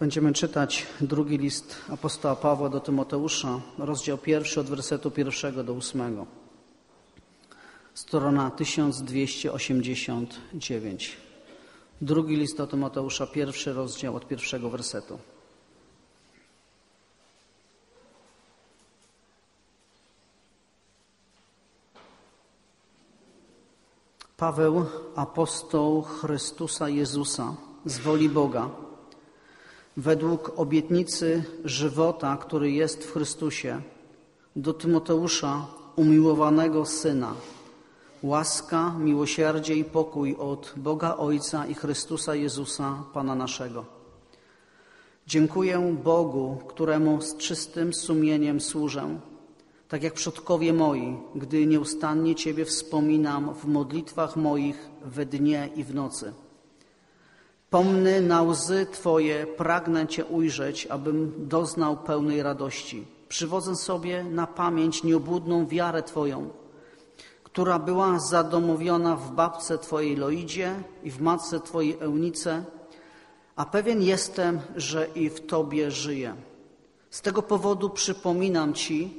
Będziemy czytać drugi list apostoła Pawła do Tymoteusza, rozdział pierwszy od wersetu pierwszego do ósmego. Strona 1289. Drugi list do Tymoteusza, pierwszy rozdział od pierwszego wersetu. Paweł, apostoł Chrystusa Jezusa, z woli Boga, według obietnicy żywota, który jest w Chrystusie, do Tymoteusza, umiłowanego Syna, łaska, miłosierdzie i pokój od Boga Ojca i Chrystusa Jezusa, Pana naszego. Dziękuję Bogu, któremu z czystym sumieniem służę, tak jak przodkowie moi, gdy nieustannie Ciebie wspominam w modlitwach moich we dnie i w nocy. Pomny na łzy Twoje, pragnę Cię ujrzeć, abym doznał pełnej radości. Przywodzę sobie na pamięć nieobłudną wiarę Twoją, która była zadomowiona w babce Twojej Loidzie i w matce Twojej Eunice, a pewien jestem, że i w Tobie żyję. Z tego powodu przypominam Ci,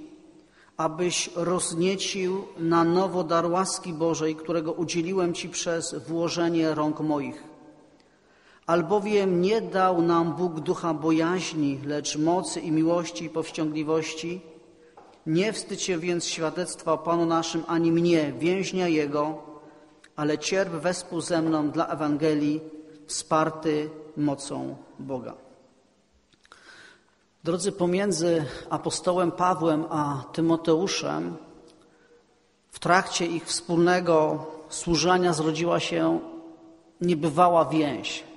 abyś rozniecił na nowo dar łaski Bożej, którego udzieliłem Ci przez włożenie rąk moich. Albowiem nie dał nam Bóg ducha bojaźni, lecz mocy i miłości i powściągliwości. Nie wstydź się więc świadectwa o Panu naszym, ani mnie, więźnia Jego, ale cierp wespół ze mną dla Ewangelii, wsparty mocą Boga. Drodzy, pomiędzy apostołem Pawłem a Tymoteuszem w trakcie ich wspólnego służenia zrodziła się niebywała więź.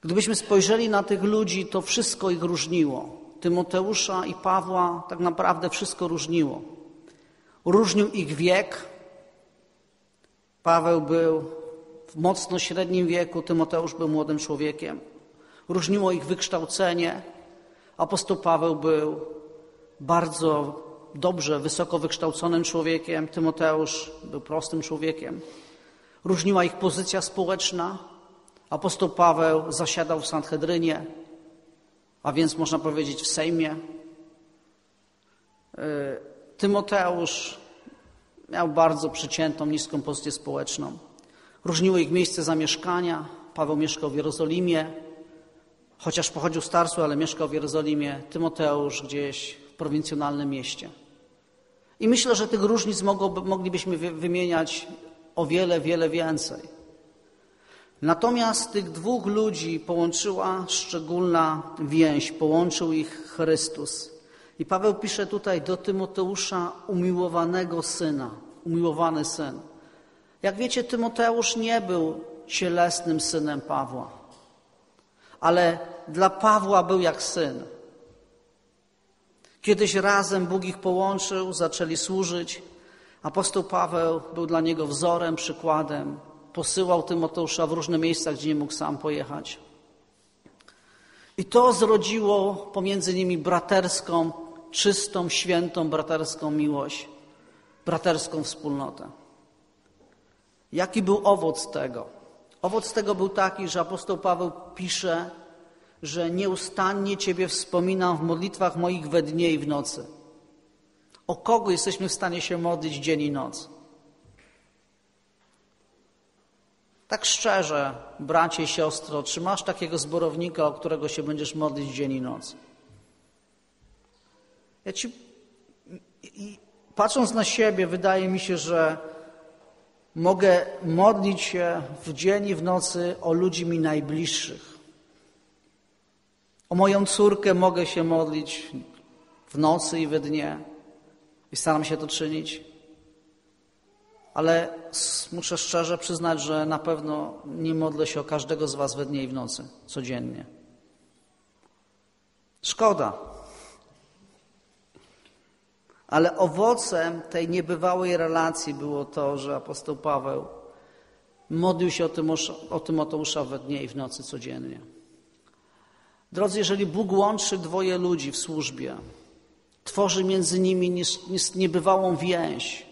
Gdybyśmy spojrzeli na tych ludzi, to wszystko ich różniło. Tymoteusza i Pawła tak naprawdę wszystko różniło. Różnił ich wiek. Paweł był w mocno średnim wieku, Tymoteusz był młodym człowiekiem. Różniło ich wykształcenie. Apostoł Paweł był bardzo dobrze, wysoko wykształconym człowiekiem, Tymoteusz był prostym człowiekiem. Różniła ich pozycja społeczna. Apostoł Paweł zasiadał w Sanhedrynie, a więc można powiedzieć w Sejmie. Tymoteusz miał bardzo przeciętną, niską pozycję społeczną. Różniło ich miejsce zamieszkania. Paweł mieszkał w Jerozolimie, chociaż pochodził z Tarsu, ale mieszkał w Jerozolimie. Tymoteusz gdzieś w prowincjonalnym mieście. I myślę, że tych różnic moglibyśmy wymieniać o wiele, wiele więcej. Natomiast tych dwóch ludzi połączyła szczególna więź, połączył ich Chrystus. I Paweł pisze tutaj do Tymoteusza umiłowanego syna, umiłowany syn. Jak wiecie, Tymoteusz nie był cielesnym synem Pawła, ale dla Pawła był jak syn. Kiedyś razem Bóg ich połączył, zaczęli służyć. Apostoł Paweł był dla niego wzorem, przykładem posyłał Tymoteusza w różne miejsca, gdzie nie mógł sam pojechać. I to zrodziło pomiędzy nimi braterską, czystą, świętą braterską miłość, braterską wspólnotę. Jaki był owoc tego? Owoc tego był taki, że apostoł Paweł pisze, że nieustannie Ciebie wspominam w modlitwach moich we dnie i w nocy. O kogo jesteśmy w stanie się modlić dzień i noc? Tak szczerze, bracie siostro, czy masz takiego zborownika, o którego się będziesz modlić dzień i noc? Ja ci, i patrząc na siebie, wydaje mi się, że mogę modlić się w dzień i w nocy o ludzi mi najbliższych. O moją córkę mogę się modlić w nocy i we dnie i staram się to czynić ale muszę szczerze przyznać, że na pewno nie modlę się o każdego z Was we dnie i w nocy, codziennie. Szkoda. Ale owocem tej niebywałej relacji było to, że apostoł Paweł modlił się o, Tymusza, o Tymoteusza we dnie i w nocy codziennie. Drodzy, jeżeli Bóg łączy dwoje ludzi w służbie, tworzy między nimi niebywałą więź,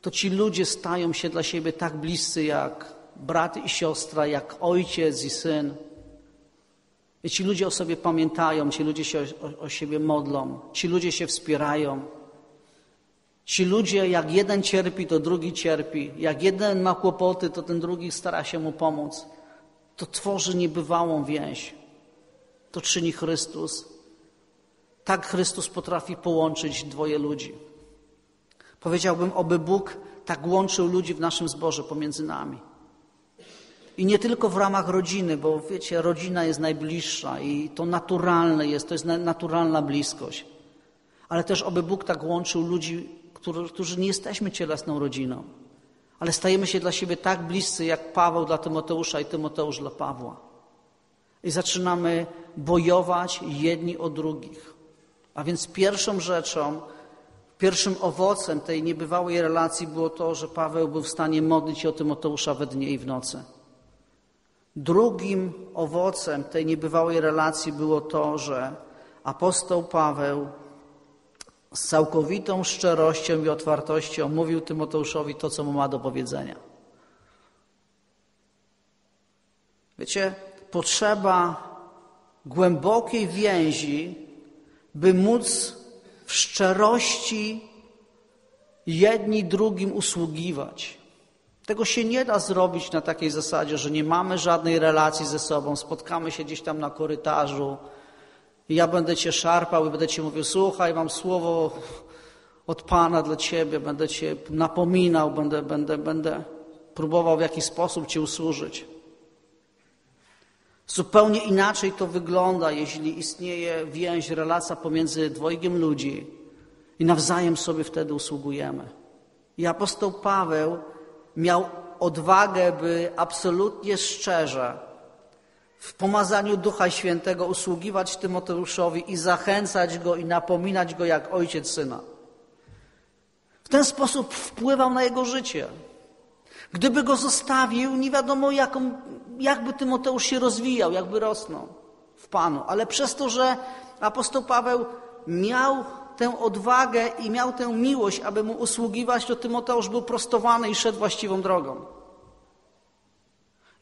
to ci ludzie stają się dla siebie tak bliscy jak brat i siostra, jak ojciec i syn. I ci ludzie o sobie pamiętają, ci ludzie się o, o siebie modlą, ci ludzie się wspierają. Ci ludzie, jak jeden cierpi, to drugi cierpi. Jak jeden ma kłopoty, to ten drugi stara się mu pomóc. To tworzy niebywałą więź. To czyni Chrystus. Tak Chrystus potrafi połączyć dwoje ludzi. Powiedziałbym, oby Bóg tak łączył ludzi w naszym zborze pomiędzy nami. I nie tylko w ramach rodziny, bo wiecie, rodzina jest najbliższa i to naturalne jest, to jest naturalna bliskość. Ale też, oby Bóg tak łączył ludzi którzy nie jesteśmy cielesną rodziną, ale stajemy się dla siebie tak bliscy, jak Paweł dla Tymoteusza i Tymoteusz dla Pawła. I zaczynamy bojować jedni o drugich. A więc pierwszą rzeczą, pierwszym owocem tej niebywałej relacji było to, że Paweł był w stanie modlić się o Tymoteusza we dnie i w nocy. Drugim owocem tej niebywałej relacji było to, że apostoł Paweł z całkowitą szczerością i otwartością mówił Tymoteuszowi to, co mu ma do powiedzenia. Wiecie, potrzeba głębokiej więzi, by móc w szczerości jedni drugim usługiwać. Tego się nie da zrobić na takiej zasadzie, że nie mamy żadnej relacji ze sobą, spotkamy się gdzieś tam na korytarzu, i ja będę Cię szarpał i będę Ci mówił, słuchaj, mam słowo od Pana dla Ciebie, będę Cię napominał, będę, będę, będę próbował w jakiś sposób Ci usłużyć. Zupełnie inaczej to wygląda, jeśli istnieje więź, relacja pomiędzy dwojgiem ludzi i nawzajem sobie wtedy usługujemy. I apostoł Paweł miał odwagę, by absolutnie szczerze w pomazaniu Ducha Świętego usługiwać Tymoteuszowi i zachęcać go i napominać go jak ojciec syna. W ten sposób wpływał na jego życie. Gdyby go zostawił, nie wiadomo, jaką, jakby Tymoteusz się rozwijał, jakby rosnął w Panu. Ale przez to, że apostoł Paweł miał tę odwagę i miał tę miłość, aby mu usługiwać, to Tymoteusz był prostowany i szedł właściwą drogą.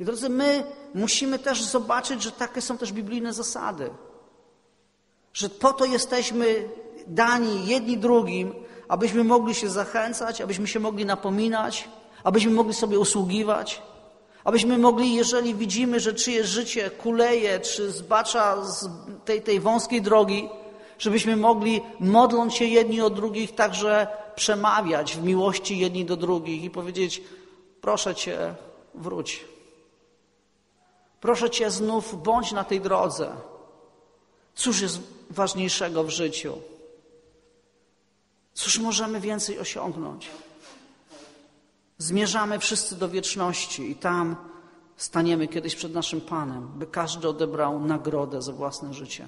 I drodzy, my musimy też zobaczyć, że takie są też biblijne zasady. Że po to jesteśmy dani jedni drugim, abyśmy mogli się zachęcać, abyśmy się mogli napominać, abyśmy mogli sobie usługiwać, abyśmy mogli, jeżeli widzimy, że czyjeś życie kuleje, czy zbacza z tej, tej wąskiej drogi, żebyśmy mogli, modląc się jedni o drugich, także przemawiać w miłości jedni do drugich i powiedzieć: Proszę Cię, wróć. Proszę Cię znów, bądź na tej drodze. Cóż jest ważniejszego w życiu? Cóż możemy więcej osiągnąć? Zmierzamy wszyscy do wieczności i tam staniemy kiedyś przed naszym Panem, by każdy odebrał nagrodę za własne życie.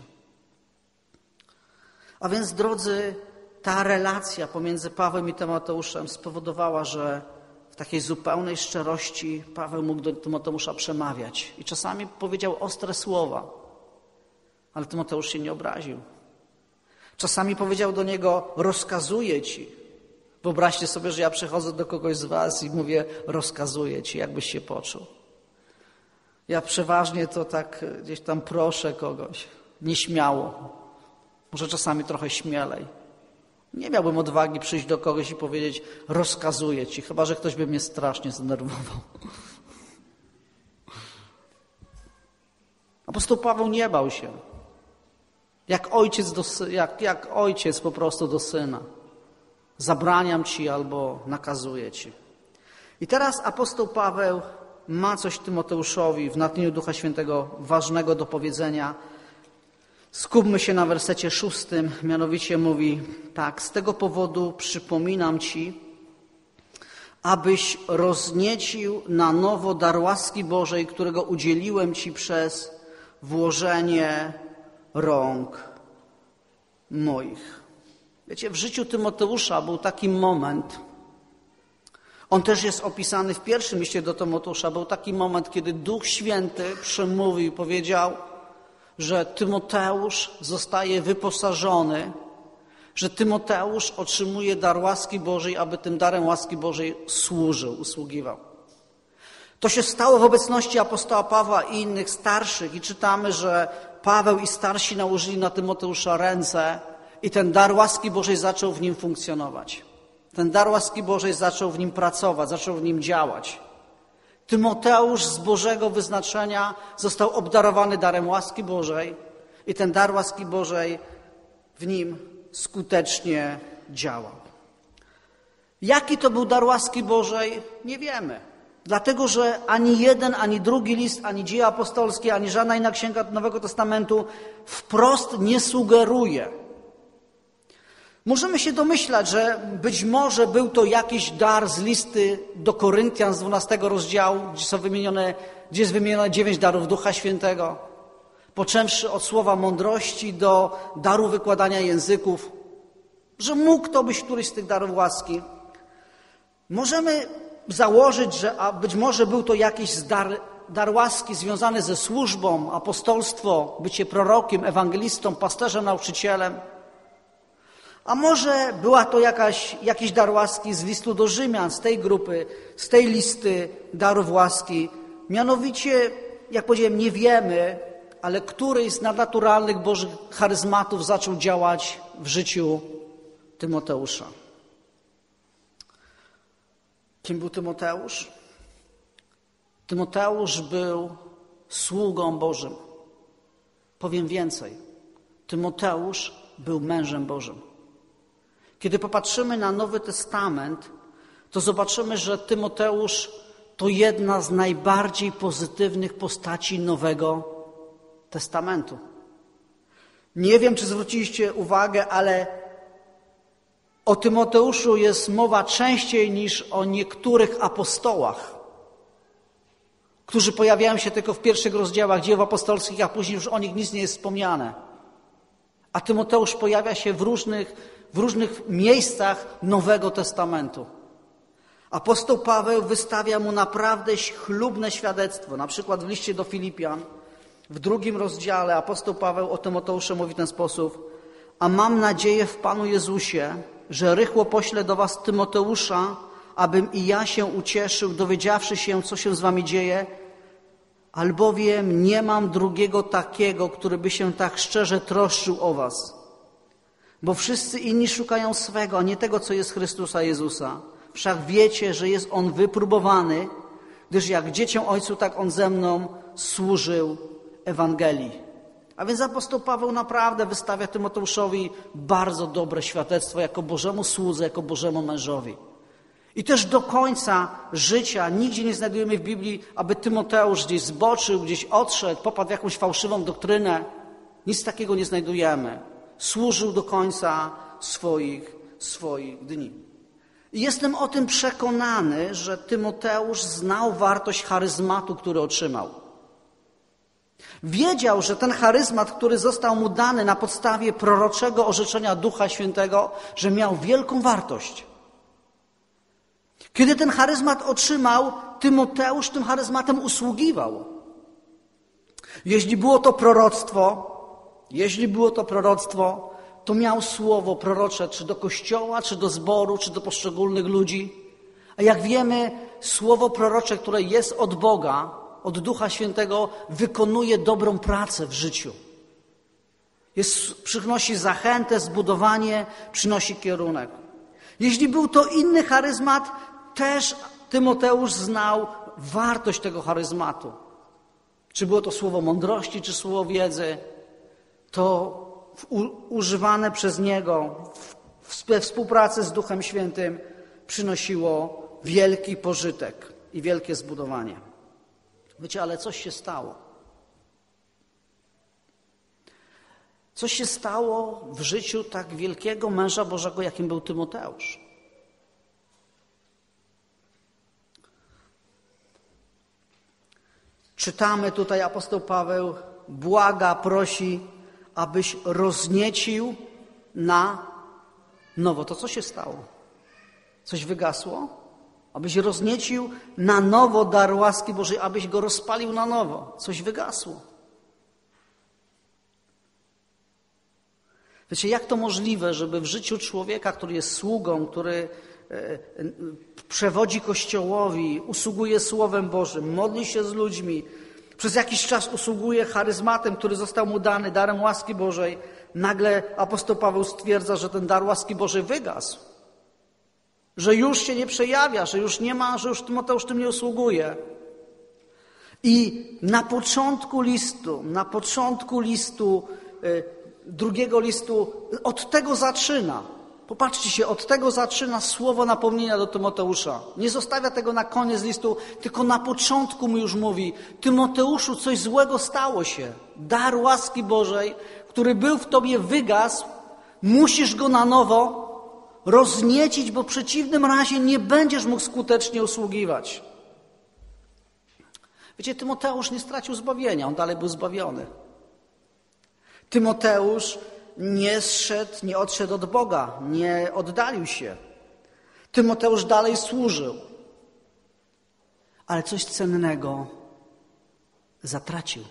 A więc, drodzy, ta relacja pomiędzy Pawłem i Tymoteuszem spowodowała, że takiej zupełnej szczerości Paweł mógł do Tymoteusza przemawiać. I czasami powiedział ostre słowa, ale Tymoteusz się nie obraził. Czasami powiedział do niego: Rozkazuję ci. Wyobraźcie sobie, że ja przychodzę do kogoś z Was i mówię: Rozkazuję ci, jakbyś się poczuł. Ja przeważnie to tak gdzieś tam proszę kogoś, nieśmiało, może czasami trochę śmielej. Nie miałbym odwagi przyjść do kogoś i powiedzieć, rozkazuję ci, chyba że ktoś by mnie strasznie zdenerwował. Apostoł Paweł nie bał się. Jak ojciec, do, jak, jak ojciec po prostu do syna. Zabraniam ci albo nakazuję ci. I teraz apostoł Paweł ma coś Tymoteuszowi w natchnieniu Ducha Świętego ważnego do powiedzenia Skupmy się na wersecie szóstym, mianowicie mówi tak, z tego powodu przypominam Ci, abyś rozniecił na nowo dar łaski Bożej, którego udzieliłem Ci przez włożenie rąk moich. Wiecie, w życiu Tymoteusza był taki moment, on też jest opisany w pierwszym liście do Tymoteusza, był taki moment, kiedy Duch Święty przemówił i powiedział – że Tymoteusz zostaje wyposażony, że Tymoteusz otrzymuje dar łaski Bożej, aby tym darem łaski Bożej służył, usługiwał. To się stało w obecności apostoła Pawła i innych starszych i czytamy, że Paweł i starsi nałożyli na Tymoteusza ręce i ten dar łaski Bożej zaczął w nim funkcjonować. Ten dar łaski Bożej zaczął w nim pracować, zaczął w nim działać. Tymoteusz z Bożego wyznaczenia został obdarowany darem łaski Bożej i ten dar łaski Bożej w nim skutecznie działał. Jaki to był dar łaski Bożej, nie wiemy. Dlatego, że ani jeden, ani drugi list, ani dzieje apostolskie, ani żadna inna księga Nowego Testamentu wprost nie sugeruje. Możemy się domyślać, że być może był to jakiś dar z listy do Koryntian z 12 rozdziału, gdzie, są wymienione, gdzie jest wymienione dziewięć darów Ducha Świętego, poczęwszy od słowa mądrości do daru wykładania języków, że mógł to być któryś z tych darów łaski. Możemy założyć, że a być może był to jakiś dar, dar łaski związany ze służbą, apostolstwo, bycie prorokiem, ewangelistą, pasterzem, nauczycielem. A może była to jakaś, jakiś dar łaski z listu do Rzymian, z tej grupy, z tej listy darów łaski. Mianowicie, jak powiedziałem, nie wiemy, ale któryś z nadnaturalnych Bożych charyzmatów zaczął działać w życiu Tymoteusza. Kim był Tymoteusz? Tymoteusz był sługą Bożym. Powiem więcej. Tymoteusz był mężem Bożym. Kiedy popatrzymy na Nowy Testament, to zobaczymy, że Tymoteusz to jedna z najbardziej pozytywnych postaci Nowego Testamentu. Nie wiem, czy zwróciliście uwagę, ale o Tymoteuszu jest mowa częściej niż o niektórych apostołach, którzy pojawiają się tylko w pierwszych rozdziałach dzieł apostolskich, a później już o nich nic nie jest wspomniane. A Tymoteusz pojawia się w różnych, w różnych miejscach Nowego Testamentu. Apostoł Paweł wystawia mu naprawdę chlubne świadectwo. Na przykład w liście do Filipian, w drugim rozdziale apostoł Paweł o Tymoteuszu mówi w ten sposób. A mam nadzieję w Panu Jezusie, że rychło poślę do was Tymoteusza, abym i ja się ucieszył, dowiedziawszy się, co się z wami dzieje, albowiem nie mam drugiego takiego, który by się tak szczerze troszczył o was. Bo wszyscy inni szukają swego, a nie tego, co jest Chrystusa Jezusa. Wszak wiecie, że jest On wypróbowany, gdyż jak dzieciom Ojcu, tak On ze mną służył Ewangelii. A więc apostoł Paweł naprawdę wystawia Tymoteuszowi bardzo dobre świadectwo jako Bożemu słudze, jako Bożemu mężowi. I też do końca życia nigdzie nie znajdujemy w Biblii, aby Tymoteusz gdzieś zboczył, gdzieś odszedł, popadł w jakąś fałszywą doktrynę. Nic takiego nie znajdujemy. Służył do końca swoich, swoich dni. I jestem o tym przekonany, że Tymoteusz znał wartość charyzmatu, który otrzymał. Wiedział, że ten charyzmat, który został mu dany na podstawie proroczego orzeczenia Ducha Świętego, że miał wielką wartość. Kiedy ten charyzmat otrzymał, Tymoteusz tym charyzmatem usługiwał. Jeśli było to proroctwo, jeśli było to proroctwo, to miał słowo prorocze, czy do kościoła, czy do zboru, czy do poszczególnych ludzi. A jak wiemy, słowo prorocze, które jest od Boga, od Ducha Świętego wykonuje dobrą pracę w życiu. Jest, przynosi zachętę, zbudowanie, przynosi kierunek. Jeśli był to inny charyzmat, też Tymoteusz znał wartość tego charyzmatu. Czy było to słowo mądrości, czy słowo wiedzy, to używane przez niego we współpracy z Duchem Świętym przynosiło wielki pożytek i wielkie zbudowanie. Wiecie, ale coś się stało. Coś się stało w życiu tak wielkiego męża Bożego, jakim był Tymoteusz. Czytamy tutaj, apostoł Paweł błaga, prosi, abyś rozniecił na nowo. To co się stało? Coś wygasło? abyś rozniecił na nowo dar łaski Bożej, abyś go rozpalił na nowo. Coś wygasło. Wiecie, jak to możliwe, żeby w życiu człowieka, który jest sługą, który e, przewodzi Kościołowi, usługuje Słowem Bożym, modli się z ludźmi, Przez jakiś czas usługuje charyzmatem, który został mu dany, darem łaski Bożej. Nagle apostoł Paweł stwierdza, że ten dar łaski Bożej wygasł. Że już się nie przejawia, że już nie ma, że już Tymoteusz tym nie usługuje. I na początku listu, na początku listu, y, drugiego listu, od tego zaczyna. Popatrzcie się, od tego zaczyna słowo napomnienia do Tymoteusza. Nie zostawia tego na koniec listu, tylko na początku mu już mówi: Tymoteuszu, coś złego stało się. Dar łaski Bożej, który był w tobie wygasł, musisz go na nowo rozniecić, bo w przeciwnym razie nie będziesz mógł skutecznie usługiwać. Wiecie, Tymoteusz nie stracił zbawienia, on dalej był zbawiony. Tymoteusz nie zszedł, nie odszedł od Boga, nie oddalił się. Tymoteusz dalej służył. Ale coś cennego zatracił.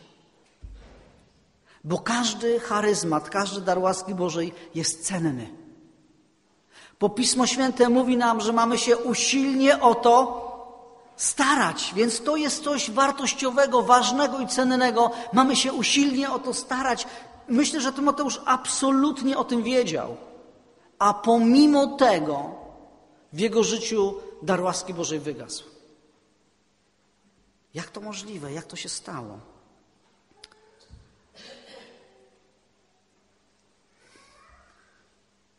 Bo każdy charyzmat, każdy dar łaski Bożej jest cenny. Bo Pismo Święte mówi nam, że mamy się usilnie o to starać, więc to jest coś wartościowego, ważnego i cennego. Mamy się usilnie o to starać. Myślę, że Tymoteusz absolutnie o tym wiedział. A pomimo tego w jego życiu dar łaski Bożej wygasł. Jak to możliwe? Jak to się stało?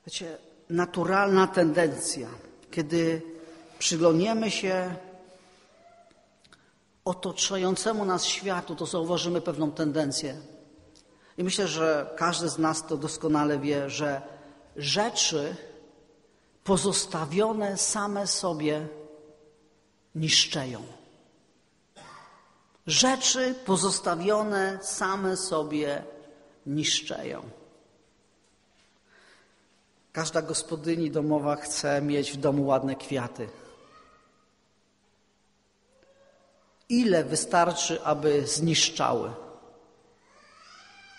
Wiecie, naturalna tendencja, kiedy przyglądniemy się otaczającemu nas światu, to zauważymy pewną tendencję. I myślę, że każdy z nas to doskonale wie, że rzeczy pozostawione same sobie niszczeją. Rzeczy pozostawione same sobie niszczeją. Każda gospodyni domowa chce mieć w domu ładne kwiaty. Ile wystarczy, aby zniszczały?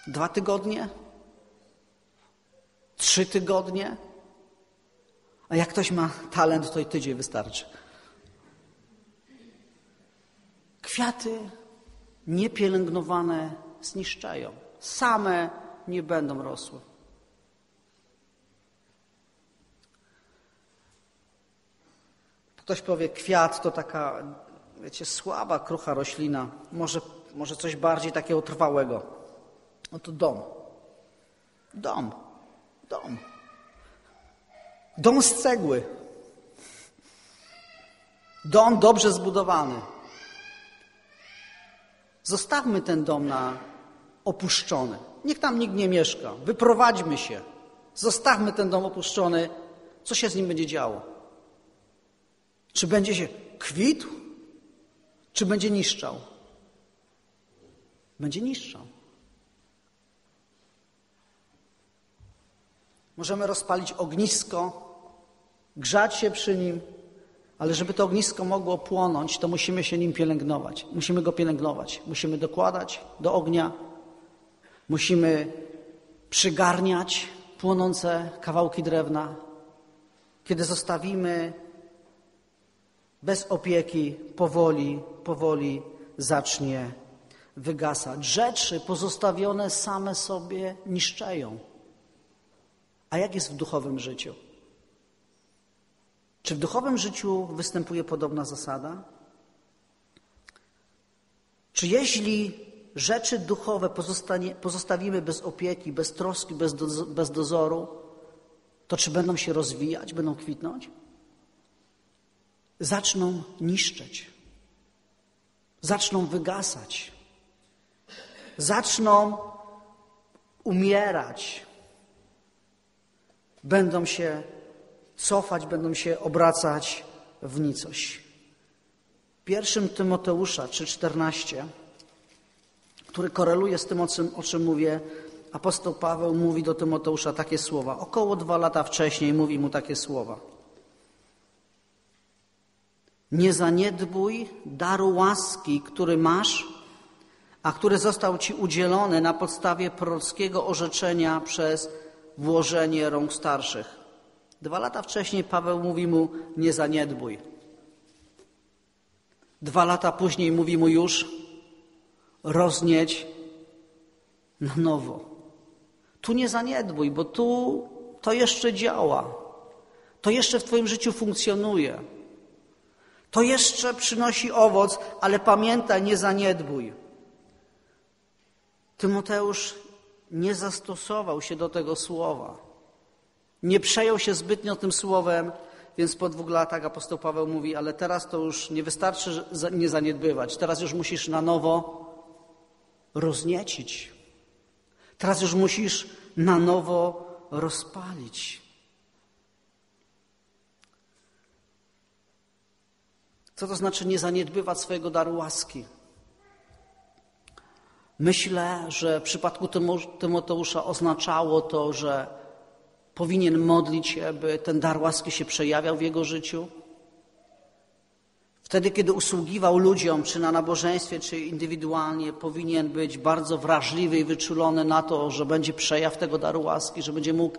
Dwa tygodnie? Trzy tygodnie? A jak ktoś ma talent, to i tydzień wystarczy. Kwiaty niepielęgnowane zniszczają. Same nie będą rosły. Ktoś powie, kwiat to taka, wiecie, słaba, krucha roślina. Może, może coś bardziej takiego trwałego. No to dom. Dom. Dom. Dom z cegły. Dom dobrze zbudowany. Zostawmy ten dom na opuszczony. Niech tam nikt nie mieszka. Wyprowadźmy się. Zostawmy ten dom opuszczony. Co się z nim będzie działo? Czy będzie się kwitł, czy będzie niszczał? Będzie niszczał. Możemy rozpalić ognisko, grzać się przy nim, ale żeby to ognisko mogło płonąć, to musimy się nim pielęgnować. Musimy go pielęgnować. Musimy dokładać do ognia, musimy przygarniać płonące kawałki drewna. Kiedy zostawimy bez opieki powoli, powoli zacznie wygasać. Rzeczy pozostawione same sobie niszczeją. A jak jest w duchowym życiu? Czy w duchowym życiu występuje podobna zasada? Czy jeśli rzeczy duchowe pozostawimy bez opieki, bez troski, bez, do, bez dozoru, to czy będą się rozwijać, będą kwitnąć? zaczną niszczyć, zaczną wygasać, zaczną umierać, będą się cofać, będą się obracać w nicość. Pierwszym Tymoteusza 3,14, który koreluje z tym, o czym, o czym mówię, apostoł Paweł mówi do Tymoteusza takie słowa. Około dwa lata wcześniej mówi mu takie słowa. Nie zaniedbuj daru łaski, który masz, a który został Ci udzielony na podstawie prorockiego orzeczenia przez włożenie rąk starszych. Dwa lata wcześniej Paweł mówi mu: Nie zaniedbuj. Dwa lata później mówi mu już: roznieć na nowo. Tu nie zaniedbuj, bo tu to jeszcze działa. To jeszcze w Twoim życiu funkcjonuje. To jeszcze przynosi owoc, ale pamiętaj, nie zaniedbuj. Tymoteusz nie zastosował się do tego słowa. Nie przejął się zbytnio tym słowem, więc po dwóch latach apostoł Paweł mówi, ale teraz to już nie wystarczy nie zaniedbywać. Teraz już musisz na nowo rozniecić. Teraz już musisz na nowo rozpalić. Co to znaczy nie zaniedbywać swojego daru łaski? Myślę, że w przypadku Tymoteusza oznaczało to, że powinien modlić się, by ten dar łaski się przejawiał w jego życiu. Wtedy, kiedy usługiwał ludziom, czy na nabożeństwie, czy indywidualnie, powinien być bardzo wrażliwy i wyczulony na to, że będzie przejaw tego daru łaski, że będzie mógł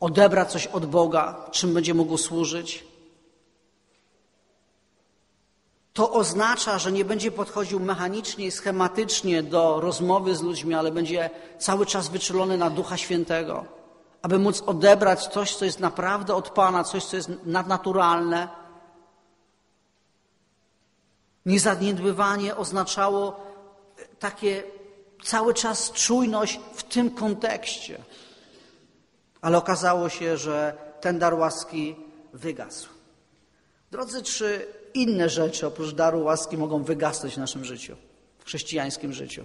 odebrać coś od Boga, czym będzie mógł służyć. To oznacza, że nie będzie podchodził mechanicznie i schematycznie do rozmowy z ludźmi, ale będzie cały czas wyczulony na Ducha Świętego, aby móc odebrać coś, co jest naprawdę od Pana, coś, co jest nadnaturalne. Niezaniedbywanie oznaczało takie cały czas czujność w tym kontekście. Ale okazało się, że ten dar łaski wygasł. Drodzy, czy inne rzeczy oprócz daru łaski mogą wygasnąć w naszym życiu, w chrześcijańskim życiu.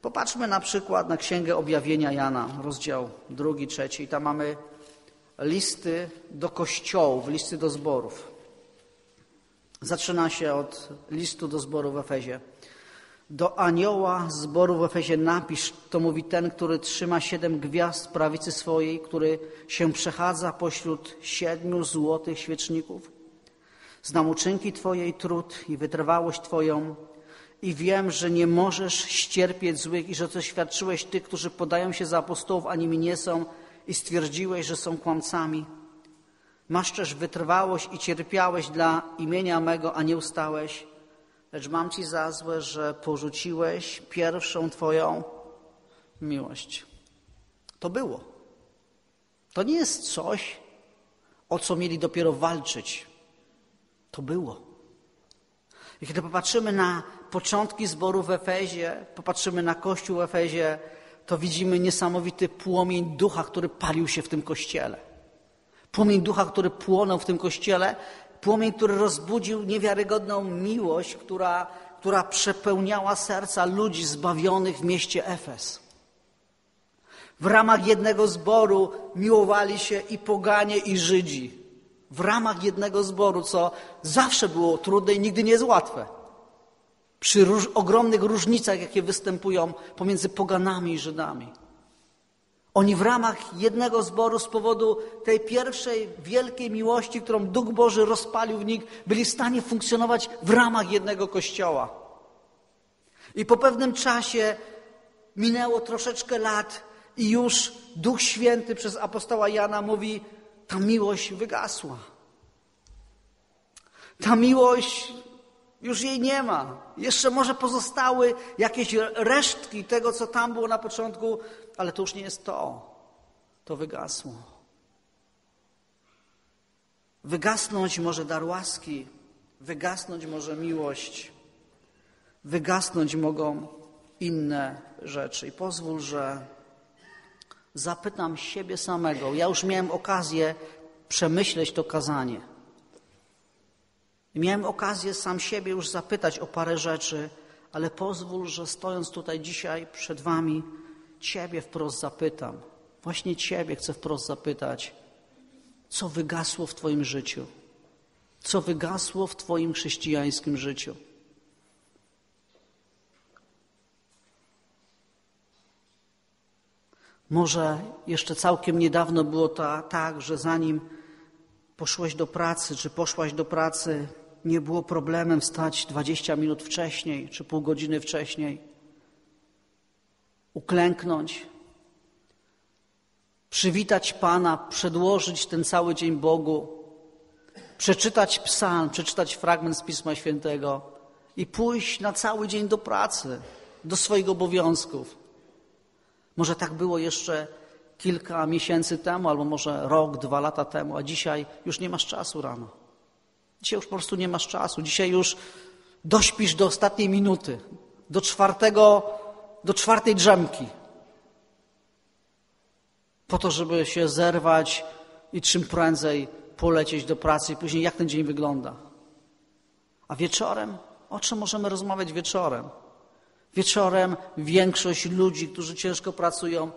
Popatrzmy na przykład na Księgę Objawienia Jana, rozdział drugi, trzeci. I tam mamy listy do kościołów, listy do zborów. Zaczyna się od listu do zboru w Efezie. Do anioła zboru w Efezie napisz, to mówi ten, który trzyma siedem gwiazd prawicy swojej, który się przechadza pośród siedmiu złotych świeczników. Znam uczynki Twojej trud i wytrwałość Twoją i wiem, że nie możesz ścierpieć złych i że co świadczyłeś tych, którzy podają się za apostołów, a nimi nie są i stwierdziłeś, że są kłamcami. Masz też wytrwałość i cierpiałeś dla imienia mego, a nie ustałeś. Lecz mam ci za złe, że porzuciłeś pierwszą Twoją miłość. To było. To nie jest coś, o co mieli dopiero walczyć. To było. I kiedy popatrzymy na początki zboru w Efezie, popatrzymy na Kościół w Efezie, to widzimy niesamowity płomień ducha, który palił się w tym kościele. Płomień ducha, który płonął w tym kościele Płomień, który rozbudził niewiarygodną miłość, która, która przepełniała serca ludzi zbawionych w mieście Efes. W ramach jednego zboru miłowali się i poganie, i Żydzi. W ramach jednego zboru, co zawsze było trudne i nigdy nie jest łatwe. Przy róż, ogromnych różnicach, jakie występują pomiędzy poganami i Żydami. Oni w ramach jednego zboru z powodu tej pierwszej wielkiej miłości, którą Duch Boży rozpalił w nich, byli w stanie funkcjonować w ramach jednego kościoła. I po pewnym czasie minęło troszeczkę lat i już Duch Święty przez apostoła Jana mówi, ta miłość wygasła. Ta miłość już jej nie ma. Jeszcze może pozostały jakieś resztki tego, co tam było na początku, ale to już nie jest to. To wygasło. Wygasnąć może dar łaski, wygasnąć może miłość, wygasnąć mogą inne rzeczy. I pozwól, że zapytam siebie samego. Ja już miałem okazję przemyśleć to kazanie. Miałem okazję sam siebie już zapytać o parę rzeczy, ale pozwól, że stojąc tutaj dzisiaj przed Wami, Ciebie wprost zapytam. Właśnie Ciebie chcę wprost zapytać, co wygasło w Twoim życiu? Co wygasło w Twoim chrześcijańskim życiu? Może jeszcze całkiem niedawno było to tak, że zanim poszłeś do pracy, czy poszłaś do pracy, nie było problemem wstać 20 minut wcześniej, czy pół godziny wcześniej uklęknąć, przywitać Pana, przedłożyć ten cały dzień Bogu, przeczytać psalm, przeczytać fragment z Pisma Świętego i pójść na cały dzień do pracy, do swoich obowiązków. Może tak było jeszcze kilka miesięcy temu, albo może rok, dwa lata temu, a dzisiaj już nie masz czasu rano. Dzisiaj już po prostu nie masz czasu. Dzisiaj już dośpisz do ostatniej minuty, do czwartego, do czwartej drzemki. Po to, żeby się zerwać i czym prędzej polecieć do pracy i później jak ten dzień wygląda. A wieczorem? O czym możemy rozmawiać wieczorem? Wieczorem większość ludzi, którzy ciężko pracują,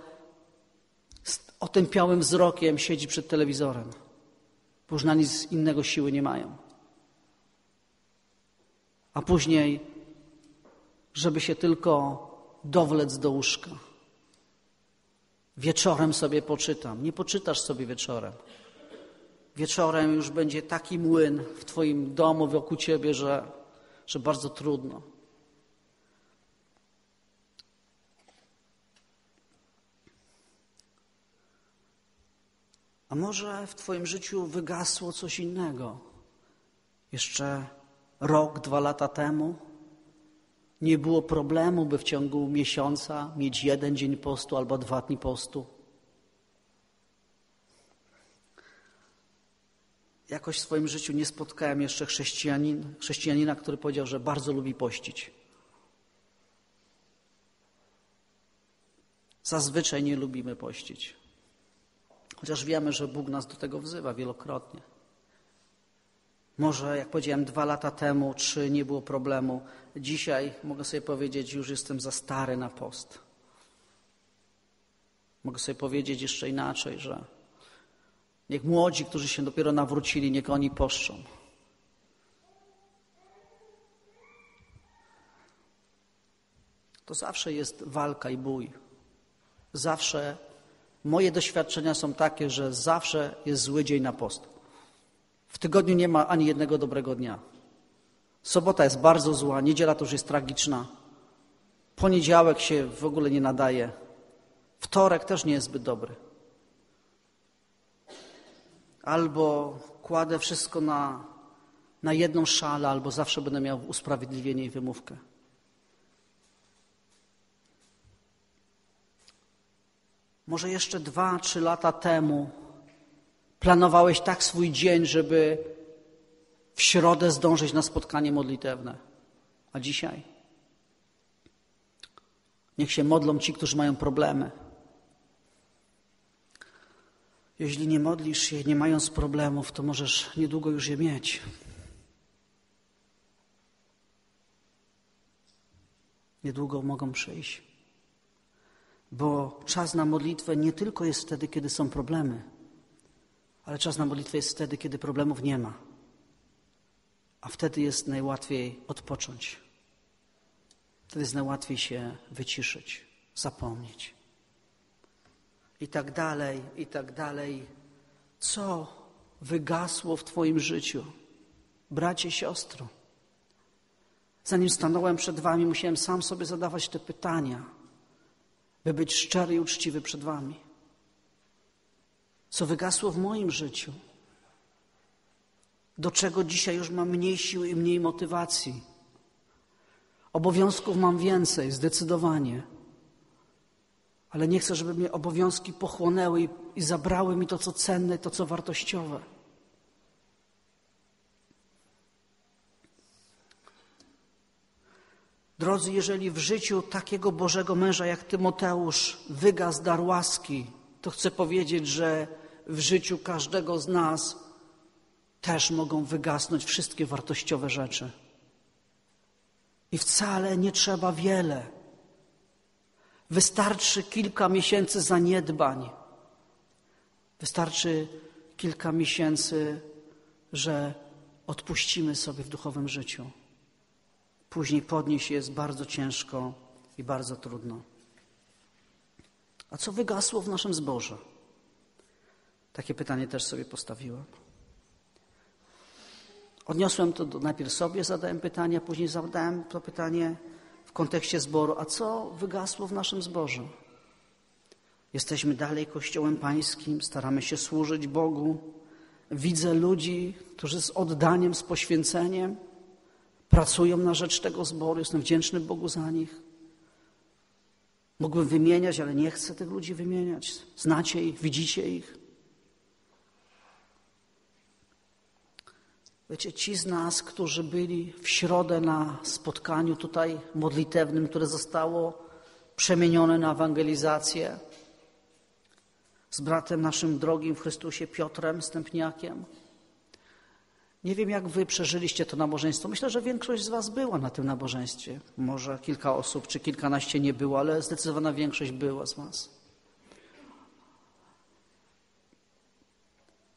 z otępiałym wzrokiem siedzi przed telewizorem, bo już na nic innego siły nie mają. A później, żeby się tylko dowlec do łóżka. Wieczorem sobie poczytam. Nie poczytasz sobie wieczorem. Wieczorem już będzie taki młyn w Twoim domu, wokół Ciebie, że, że bardzo trudno. A może w Twoim życiu wygasło coś innego? Jeszcze rok, dwa lata temu nie było problemu, by w ciągu miesiąca mieć jeden dzień postu albo dwa dni postu. Jakoś w swoim życiu nie spotkałem jeszcze chrześcijanin, chrześcijanina, który powiedział, że bardzo lubi pościć. Zazwyczaj nie lubimy pościć. Chociaż wiemy, że Bóg nas do tego wzywa wielokrotnie. Może, jak powiedziałem, dwa lata temu, czy nie było problemu. Dzisiaj mogę sobie powiedzieć, już jestem za stary na post. Mogę sobie powiedzieć jeszcze inaczej, że niech młodzi, którzy się dopiero nawrócili, niech oni poszczą. To zawsze jest walka i bój. Zawsze moje doświadczenia są takie, że zawsze jest zły dzień na post. W tygodniu nie ma ani jednego dobrego dnia. Sobota jest bardzo zła, niedziela to już jest tragiczna. Poniedziałek się w ogóle nie nadaje. Wtorek też nie jest zbyt dobry. Albo kładę wszystko na, na jedną szalę, albo zawsze będę miał usprawiedliwienie i wymówkę. Może jeszcze dwa, trzy lata temu planowałeś tak swój dzień, żeby w środę zdążyć na spotkanie modlitewne. A dzisiaj? Niech się modlą ci, którzy mają problemy. Jeśli nie modlisz się, nie mając problemów, to możesz niedługo już je mieć. Niedługo mogą przyjść. Bo czas na modlitwę nie tylko jest wtedy, kiedy są problemy, ale czas na modlitwę jest wtedy, kiedy problemów nie ma. A wtedy jest najłatwiej odpocząć. Wtedy jest najłatwiej się wyciszyć, zapomnieć. I tak dalej, i tak dalej. Co wygasło w Twoim życiu, bracie, siostro? Zanim stanąłem przed Wami, musiałem sam sobie zadawać te pytania, by być szczery i uczciwy przed Wami co wygasło w moim życiu, do czego dzisiaj już mam mniej siły i mniej motywacji. Obowiązków mam więcej, zdecydowanie. Ale nie chcę, żeby mnie obowiązki pochłonęły i, zabrały mi to, co cenne, to, co wartościowe. Drodzy, jeżeli w życiu takiego Bożego męża jak Tymoteusz wygasł dar łaski, to chcę powiedzieć, że w życiu każdego z nas też mogą wygasnąć wszystkie wartościowe rzeczy. I wcale nie trzeba wiele. Wystarczy kilka miesięcy zaniedbań. Wystarczy kilka miesięcy, że odpuścimy sobie w duchowym życiu. Później podnieść jest bardzo ciężko i bardzo trudno. A co wygasło w naszym zborze? Takie pytanie też sobie postawiłem. Odniosłem to do, najpierw sobie, zadałem pytanie, a później zadałem to pytanie w kontekście zboru. A co wygasło w naszym zborze? Jesteśmy dalej Kościołem Pańskim, staramy się służyć Bogu. Widzę ludzi, którzy z oddaniem, z poświęceniem pracują na rzecz tego zboru. Jestem wdzięczny Bogu za nich. Mógłbym wymieniać, ale nie chcę tych ludzi wymieniać. Znacie ich, widzicie ich. Wiecie, ci z nas, którzy byli w środę na spotkaniu tutaj modlitewnym, które zostało przemienione na ewangelizację z bratem naszym drogim w Chrystusie Piotrem Stępniakiem. Nie wiem, jak wy przeżyliście to nabożeństwo. Myślę, że większość z was była na tym nabożeństwie. Może kilka osób czy kilkanaście nie było, ale zdecydowana większość była z was.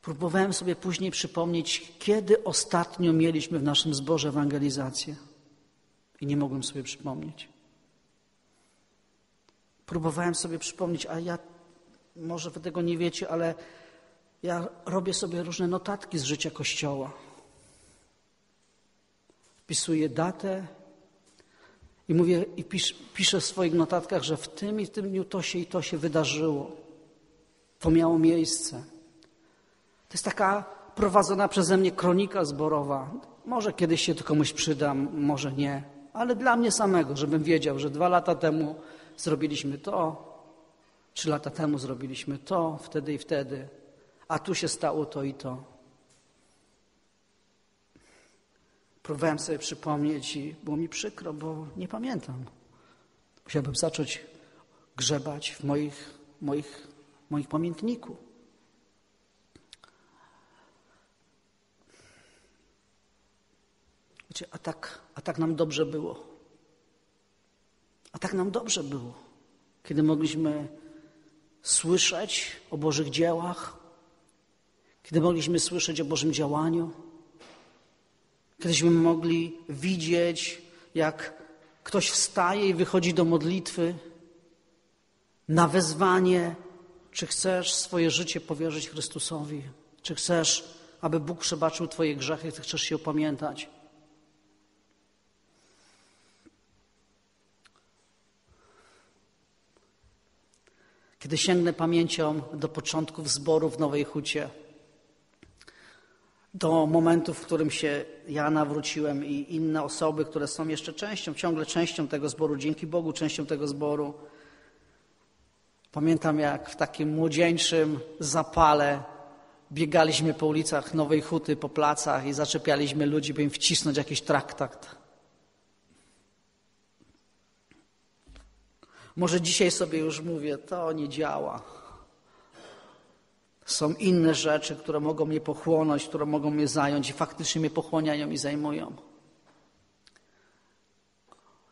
Próbowałem sobie później przypomnieć, kiedy ostatnio mieliśmy w naszym zborze ewangelizację. I nie mogłem sobie przypomnieć. Próbowałem sobie przypomnieć, a ja, może wy tego nie wiecie, ale ja robię sobie różne notatki z życia Kościoła. Wpisuję datę i mówię i pisz, piszę w swoich notatkach, że w tym i w tym dniu to się i to się wydarzyło. To miało miejsce. To jest taka prowadzona przeze mnie kronika zborowa. Może kiedyś się to komuś przydam, może nie, ale dla mnie samego, żebym wiedział, że dwa lata temu zrobiliśmy to, trzy lata temu zrobiliśmy to, wtedy i wtedy, a tu się stało to i to. Próbowałem sobie przypomnieć i było mi przykro, bo nie pamiętam. Musiałbym zacząć grzebać w moich, moich, moich pamiętniku. Wiecie, a tak, a tak nam dobrze było. A tak nam dobrze było, kiedy mogliśmy słyszeć o Bożych dziełach, kiedy mogliśmy słyszeć o Bożym działaniu, kiedyśmy mogli widzieć, jak ktoś wstaje i wychodzi do modlitwy na wezwanie, czy chcesz swoje życie powierzyć Chrystusowi, czy chcesz, aby Bóg przebaczył Twoje grzechy, czy chcesz się opamiętać. Kiedy sięgnę pamięcią do początków zboru w Nowej Hucie, do momentu, w którym się ja nawróciłem i inne osoby, które są jeszcze częścią, ciągle częścią tego zboru, dzięki Bogu częścią tego zboru. Pamiętam, jak w takim młodzieńczym zapale biegaliśmy po ulicach Nowej Huty, po placach i zaczepialiśmy ludzi, by im wcisnąć jakiś traktat. Może dzisiaj sobie już mówię, to nie działa. Są inne rzeczy, które mogą mnie pochłonąć, które mogą mnie zająć i faktycznie mnie pochłaniają i zajmują.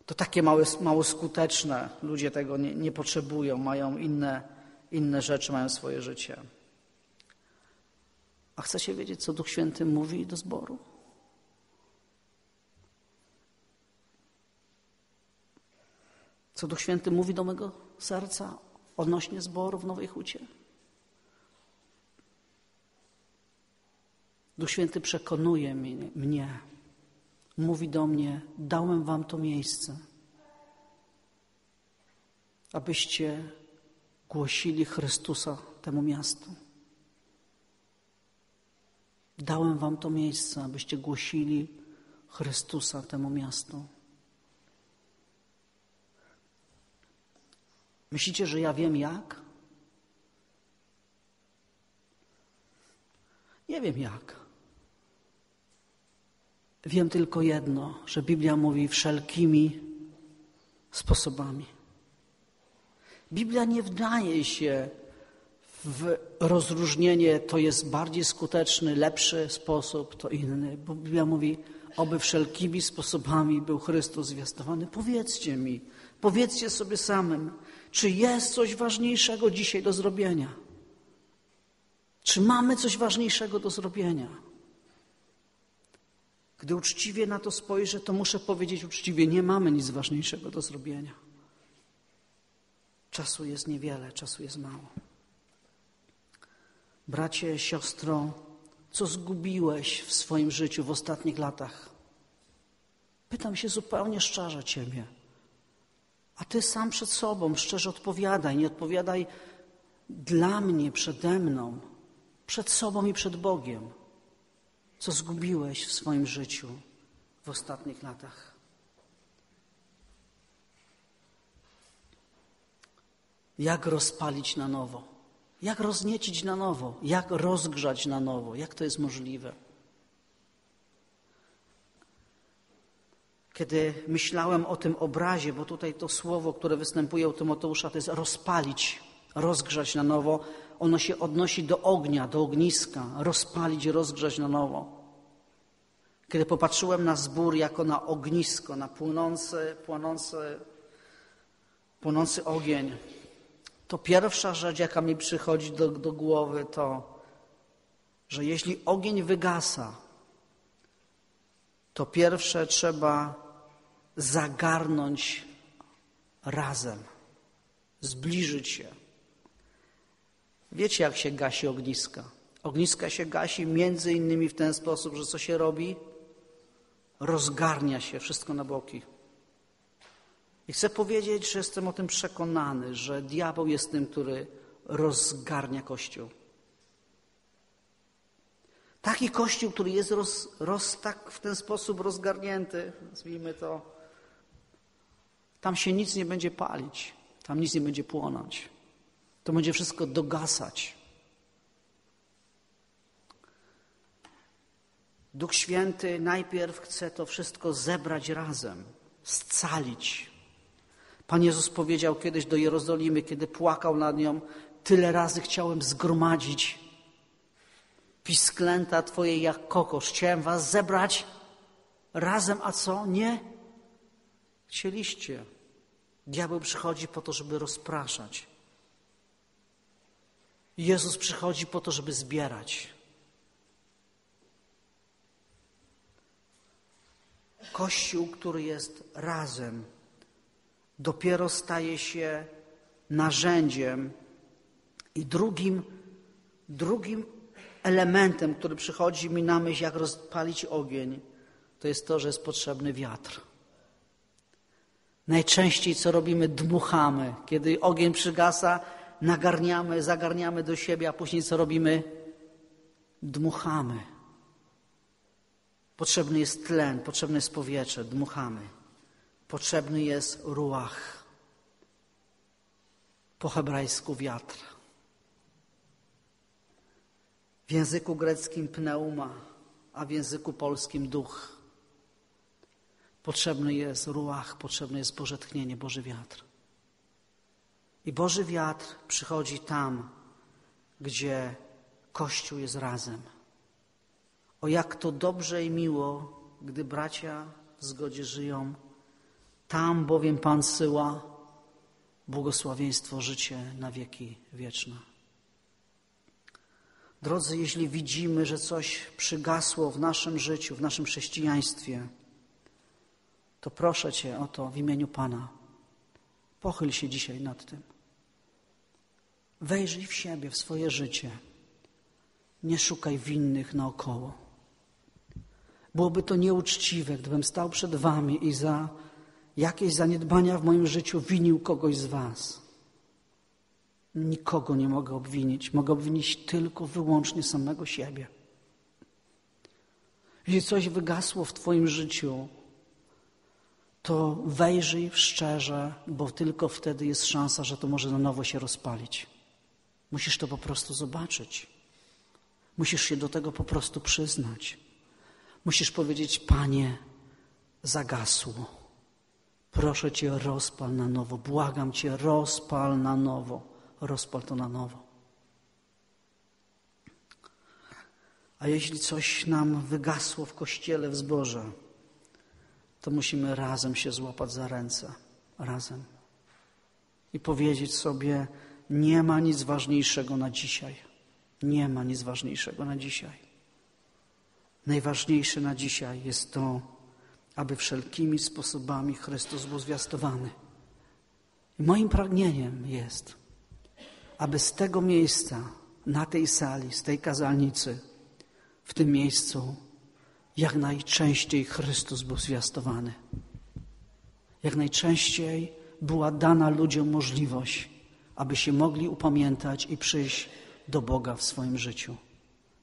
To takie mało, mało skuteczne. Ludzie tego nie, nie potrzebują, mają inne, inne rzeczy, mają swoje życie. A chcecie wiedzieć, co Duch Święty mówi do zboru? Co Duch Święty mówi do mego serca odnośnie zboru w Nowej Hucie? Duch Święty przekonuje mnie, mówi do mnie: Dałem Wam to miejsce, abyście głosili Chrystusa temu miastu. Dałem Wam to miejsce, abyście głosili Chrystusa temu miastu. Myślicie, że ja wiem jak? Nie wiem jak. Wiem tylko jedno, że Biblia mówi wszelkimi sposobami. Biblia nie wdaje się w rozróżnienie, to jest bardziej skuteczny, lepszy sposób, to inny, bo Biblia mówi, oby wszelkimi sposobami był Chrystus zwiastowany. Powiedzcie mi, powiedzcie sobie samym, czy jest coś ważniejszego dzisiaj do zrobienia? Czy mamy coś ważniejszego do zrobienia? Gdy uczciwie na to spojrzę, to muszę powiedzieć uczciwie, nie mamy nic ważniejszego do zrobienia. Czasu jest niewiele, czasu jest mało. Bracie, siostro, co zgubiłeś w swoim życiu w ostatnich latach? Pytam się zupełnie szczerze Ciebie. A Ty sam przed sobą szczerze odpowiadaj. Nie odpowiadaj dla mnie, przede mną, przed sobą i przed Bogiem. Co zgubiłeś w swoim życiu w ostatnich latach. Jak rozpalić na nowo? Jak rozniecić na nowo? Jak rozgrzać na nowo? Jak to jest możliwe? Kiedy myślałem o tym obrazie, bo tutaj to słowo, które występuje u Tymoteusza, to jest rozpalić, rozgrzać na nowo, ono się odnosi do ognia, do ogniska, rozpalić, rozgrzać na nowo. Kiedy popatrzyłem na zbór jako na ognisko, na płonący, płonący, płonący ogień, to pierwsza rzecz, jaka mi przychodzi do, do głowy, to, że jeśli ogień wygasa, to pierwsze trzeba zagarnąć razem, zbliżyć się. Wiecie, jak się gasi ogniska? Ogniska się gasi między innymi w ten sposób, że co się robi? Rozgarnia się wszystko na boki. I chcę powiedzieć, że jestem o tym przekonany, że diabeł jest tym, który rozgarnia Kościół. Taki Kościół, który jest roz, roz, tak w ten sposób rozgarnięty, nazwijmy to, tam się nic nie będzie palić, tam nic nie będzie płonąć. To będzie wszystko dogasać. Duch Święty najpierw chce to wszystko zebrać razem, scalić. Pan Jezus powiedział kiedyś do Jerozolimy, kiedy płakał nad nią, tyle razy chciałem zgromadzić pisklęta Twoje jak kokosz. Chciałem was zebrać razem, a co? Nie chcieliście. Diabeł przychodzi po to, żeby rozpraszać. Jezus przychodzi po to, żeby zbierać. Kościół, który jest razem, dopiero staje się narzędziem i drugim, drugim elementem, który przychodzi mi na myśl, jak rozpalić ogień, to jest to, że jest potrzebny wiatr. Najczęściej co robimy, dmuchamy. Kiedy ogień przygasa, nagarniamy, zagarniamy do siebie, a później co robimy? Dmuchamy. Potrzebny jest tlen, potrzebne jest powietrze, dmuchamy. Potrzebny jest ruach. Po hebrajsku wiatr. W języku greckim pneuma, a w języku polskim duch. Potrzebny jest ruach, potrzebne jest Boże tchnienie, Boży wiatr. I Boży wiatr przychodzi tam, gdzie Kościół jest razem. O jak to dobrze i miło, gdy bracia w zgodzie żyją. Tam bowiem Pan syła błogosławieństwo, życie na wieki wieczne. Drodzy, jeśli widzimy, że coś przygasło w naszym życiu, w naszym chrześcijaństwie, to proszę Cię o to w imieniu Pana. Pochyl się dzisiaj nad tym. Wejrzyj w siebie, w swoje życie. Nie szukaj winnych naokoło. Byłoby to nieuczciwe, gdybym stał przed Wami i za jakieś zaniedbania w moim życiu winił kogoś z Was. Nikogo nie mogę obwinić. Mogę obwinić tylko wyłącznie samego siebie. Jeśli coś wygasło w Twoim życiu, to wejrzyj szczerze, bo tylko wtedy jest szansa, że to może na nowo się rozpalić. Musisz to po prostu zobaczyć. Musisz się do tego po prostu przyznać. Musisz powiedzieć: Panie, zagasło. Proszę Cię, rozpal na nowo. Błagam Cię, rozpal na nowo. Rozpal to na nowo. A jeśli coś nam wygasło w kościele, w zborze, to musimy razem się złapać za ręce, razem i powiedzieć sobie: Nie ma nic ważniejszego na dzisiaj. Nie ma nic ważniejszego na dzisiaj. Najważniejsze na dzisiaj jest to, aby wszelkimi sposobami Chrystus był zwiastowany. I moim pragnieniem jest, aby z tego miejsca, na tej sali, z tej kazalnicy, w tym miejscu jak najczęściej Chrystus był zwiastowany. Jak najczęściej była dana ludziom możliwość, aby się mogli upamiętać i przyjść do Boga w swoim życiu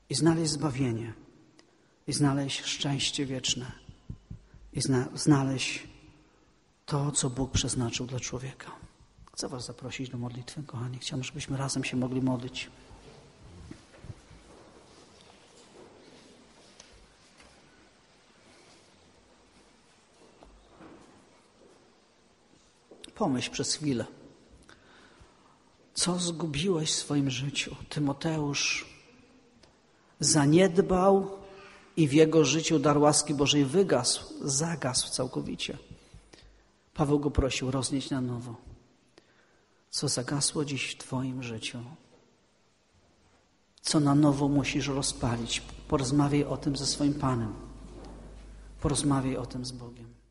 i znaleźć zbawienie i znaleźć szczęście wieczne. i zna, znaleźć to, co Bóg przeznaczył dla człowieka. Chcę Was zaprosić do modlitwy, kochani. Chciałbym, żebyśmy razem się mogli modlić. Pomyśl przez chwilę. Co zgubiłeś w swoim życiu? Tymoteusz zaniedbał i w jego życiu dar łaski Bożej wygasł, zagasł całkowicie. Paweł go prosił, roznieść na nowo. Co zagasło dziś w Twoim życiu? Co na nowo musisz rozpalić? Porozmawiaj o tym ze swoim Panem. Porozmawiaj o tym z Bogiem.